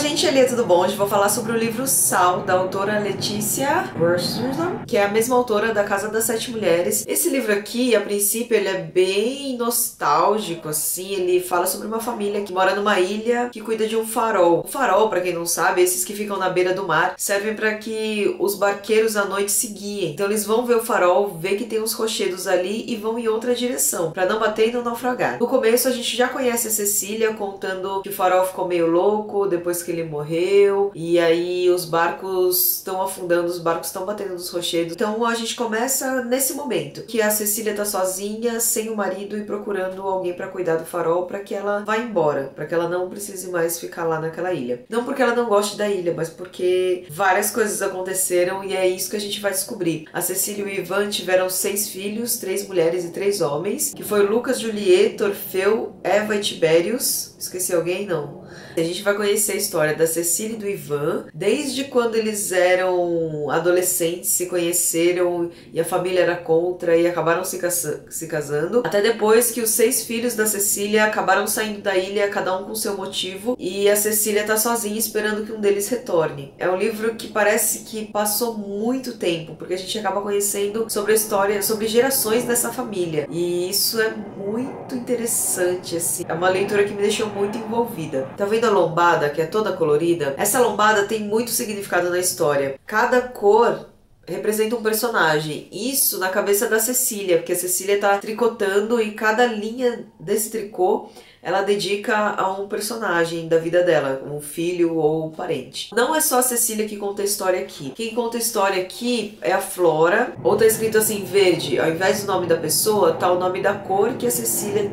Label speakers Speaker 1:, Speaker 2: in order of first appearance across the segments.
Speaker 1: gente, Elia, tudo bom? Hoje vou falar sobre o livro Sal, da autora Letícia Wertham, que é a mesma autora da Casa das Sete Mulheres. Esse livro aqui, a princípio, ele é bem nostálgico, assim, ele fala sobre uma família que mora numa ilha que cuida de um farol. O farol, para quem não sabe, esses que ficam na beira do mar, servem para que os barqueiros à noite se guiem. Então eles vão ver o farol, ver que tem uns rochedos ali e vão em outra direção, para não bater e não naufragar. No começo a gente já conhece a Cecília contando que o farol ficou meio louco depois que ele morreu, e aí os barcos estão afundando, os barcos estão batendo nos rochedos. Então a gente começa nesse momento, que a Cecília tá sozinha, sem o marido e procurando alguém para cuidar do farol para que ela vá embora, para que ela não precise mais ficar lá naquela ilha. Não porque ela não goste da ilha, mas porque várias coisas aconteceram e é isso que a gente vai descobrir. A Cecília e o Ivan tiveram seis filhos, três mulheres e três homens, que foi Lucas, Juliet, Orfeu, Eva e Tibérios. Esqueci alguém? Não. A gente vai conhecer a história da Cecília e do Ivan, desde quando eles eram adolescentes, se conheceram e a família era contra e acabaram se, casa se casando, até depois que os seis filhos da Cecília acabaram saindo da ilha, cada um com seu motivo, e a Cecília tá sozinha esperando que um deles retorne. É um livro que parece que passou muito tempo, porque a gente acaba conhecendo sobre a história, sobre gerações dessa família, e isso é muito interessante, assim. É uma leitura que me deixou muito envolvida. Tá vendo a lombada, que é toda colorida? Essa lombada tem muito significado na história. Cada cor representa um personagem. Isso na cabeça da Cecília, porque a Cecília tá tricotando e cada linha desse tricô ela dedica a um personagem da vida dela, um filho ou um parente. Não é só a Cecília que conta a história aqui. Quem conta a história aqui é a Flora, ou tá escrito assim, verde, ao invés do nome da pessoa, tá o nome da cor que a Cecília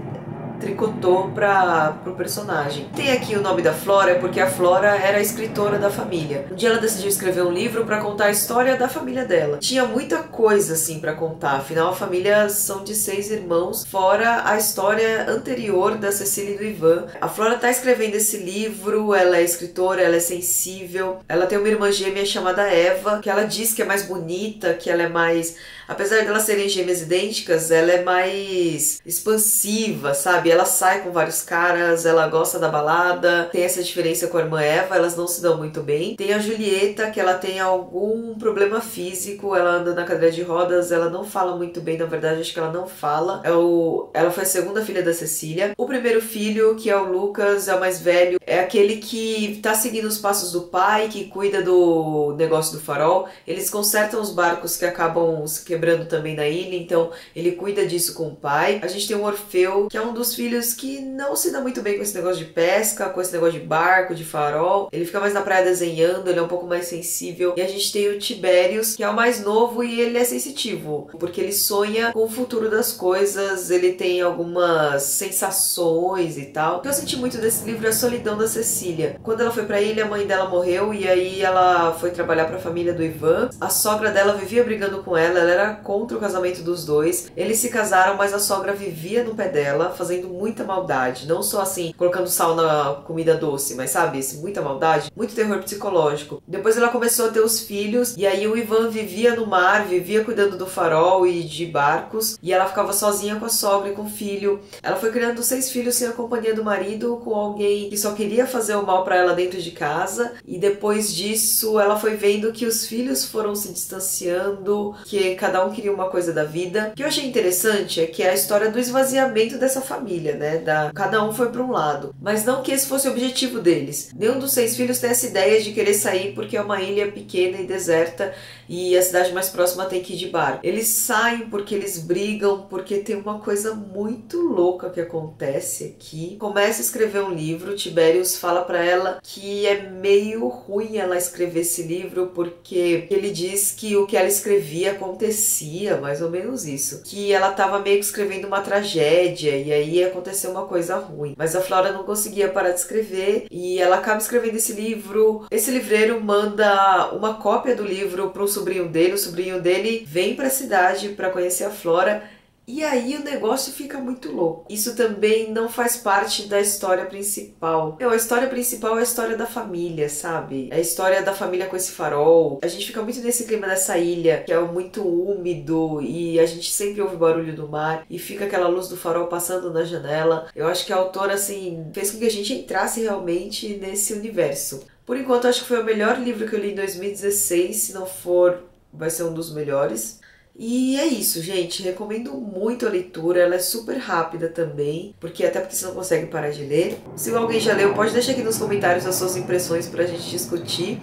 Speaker 1: tricotou para o personagem. Tem aqui o nome da Flora porque a Flora era a escritora da família. Um dia ela decidiu escrever um livro para contar a história da família dela. Tinha muita coisa assim para contar, afinal a família são de seis irmãos, fora a história anterior da Cecília e do Ivan. A Flora está escrevendo esse livro, ela é escritora, ela é sensível. Ela tem uma irmã gêmea chamada Eva, que ela diz que é mais bonita, que ela é mais apesar de elas serem gêmeas idênticas, ela é mais expansiva, sabe? Ela sai com vários caras, ela gosta da balada, tem essa diferença com a irmã Eva, elas não se dão muito bem. Tem a Julieta, que ela tem algum problema físico, ela anda na cadeira de rodas, ela não fala muito bem, na verdade, acho que ela não fala. É o... Ela foi a segunda filha da Cecília. O primeiro filho, que é o Lucas, é o mais velho, é aquele que tá seguindo os passos do pai, que cuida do negócio do farol. Eles consertam os barcos que acabam se quebrando também na ilha, então ele cuida disso com o pai. A gente tem o Orfeu, que é um dos filhos que não se dá muito bem com esse negócio de pesca, com esse negócio de barco, de farol. Ele fica mais na praia desenhando, ele é um pouco mais sensível. E a gente tem o Tibérios, que é o mais novo e ele é sensitivo, porque ele sonha com o futuro das coisas, ele tem algumas sensações e tal. O que eu senti muito desse livro é a solidão da Cecília. Quando ela foi pra ilha, a mãe dela morreu e aí ela foi trabalhar para a família do Ivan. A sogra dela vivia brigando com ela, ela era contra o casamento dos dois. Eles se casaram, mas a sogra vivia no pé dela, fazendo muita maldade. Não só assim, colocando sal na comida doce, mas sabe, esse, muita maldade, muito terror psicológico. Depois ela começou a ter os filhos, e aí o Ivan vivia no mar, vivia cuidando do farol e de barcos, e ela ficava sozinha com a sogra e com o filho. Ela foi criando seis filhos sem a companhia do marido, com alguém que só queria fazer o mal para ela dentro de casa, e depois disso ela foi vendo que os filhos foram se distanciando, que cada um queria uma coisa da vida. O que eu achei interessante é que é a história do esvaziamento dessa família, né? Da, cada um foi para um lado. Mas não que esse fosse o objetivo deles. Nenhum dos seis filhos tem essa ideia de querer sair porque é uma ilha pequena e deserta e a cidade mais próxima tem que ir de barco. Eles saem porque eles brigam, porque tem uma coisa muito louca que acontece aqui. Começa a escrever um livro, Tiberius fala para ela que é meio ruim ela escrever esse livro porque ele diz que o que ela escrevia acontecia mais ou menos isso. Que ela estava meio que escrevendo uma tragédia e aí aconteceu uma coisa ruim. Mas a Flora não conseguia parar de escrever e ela acaba escrevendo esse livro. Esse livreiro manda uma cópia do livro para um sobrinho dele. O sobrinho dele vem para a cidade para conhecer a Flora e aí o negócio fica muito louco. Isso também não faz parte da história principal. Não, a história principal é a história da família, sabe? É a história da família com esse farol. A gente fica muito nesse clima dessa ilha, que é muito úmido e a gente sempre ouve o barulho do mar e fica aquela luz do farol passando na janela. Eu acho que a autora, assim, fez com que a gente entrasse realmente nesse universo. Por enquanto, acho que foi o melhor livro que eu li em 2016. Se não for, vai ser um dos melhores. E é isso, gente. Recomendo muito a leitura. Ela é super rápida também, porque até porque você não consegue parar de ler. Se alguém já leu, pode deixar aqui nos comentários as suas impressões pra gente discutir.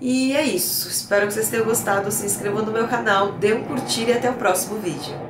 Speaker 1: E é isso. Espero que vocês tenham gostado. Se inscrevam no meu canal, dê um curtir e até o próximo vídeo.